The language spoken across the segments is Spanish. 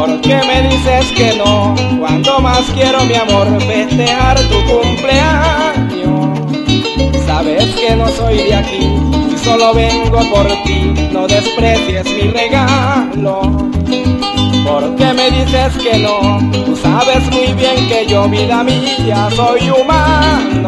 ¿Por qué me dices que no? Cuando más quiero, mi amor, festejar tu cumpleaños. Sabes que no soy de aquí y solo vengo por ti. No desprecies mi regalo. ¿Por qué me dices que no? Tú sabes muy bien que yo, vida mía, soy humano.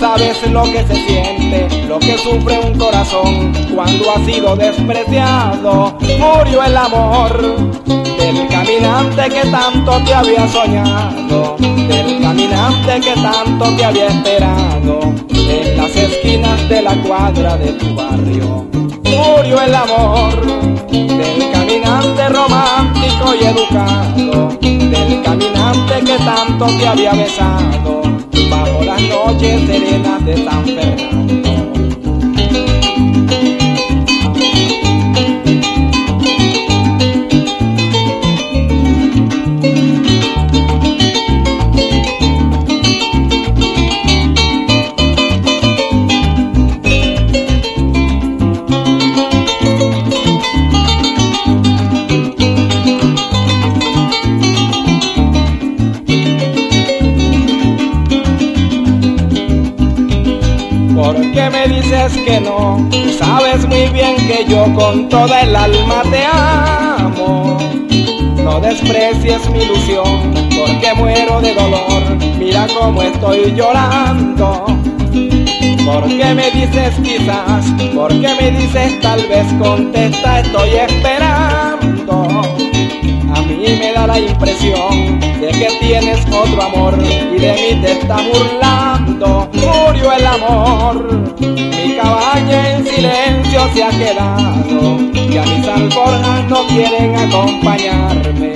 Sabes lo que se siente, lo que sufre un corazón cuando ha sido despreciado. Murió el amor del caminante que tanto te había soñado, del caminante que tanto te había esperado en las esquinas de la cuadra de tu barrio. Murió el amor del caminante romántico y educado, del caminante que tanto te había besado las noches serenas de ¿Por qué me dices que no? Sabes muy bien que yo con toda el alma te amo. No desprecies mi ilusión, porque muero de dolor. Mira cómo estoy llorando. ¿Por qué me dices quizás? ¿Por qué me dices tal vez? Contesta, estoy esperando. A mí me da la impresión de que tienes otro amor y de mí te estás burlando. Amor, mi cabaña en silencio se ha quedado. Y a mis alforjas no quieren acompañarme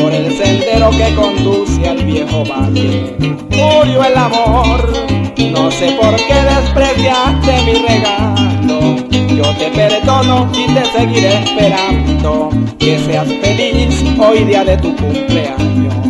por el sendero que conduce al viejo valle. Murió el amor, no sé por qué despreciaste mi regalo. Yo te perdono y te seguiré esperando. Que seas feliz hoy día de tu cumpleaños.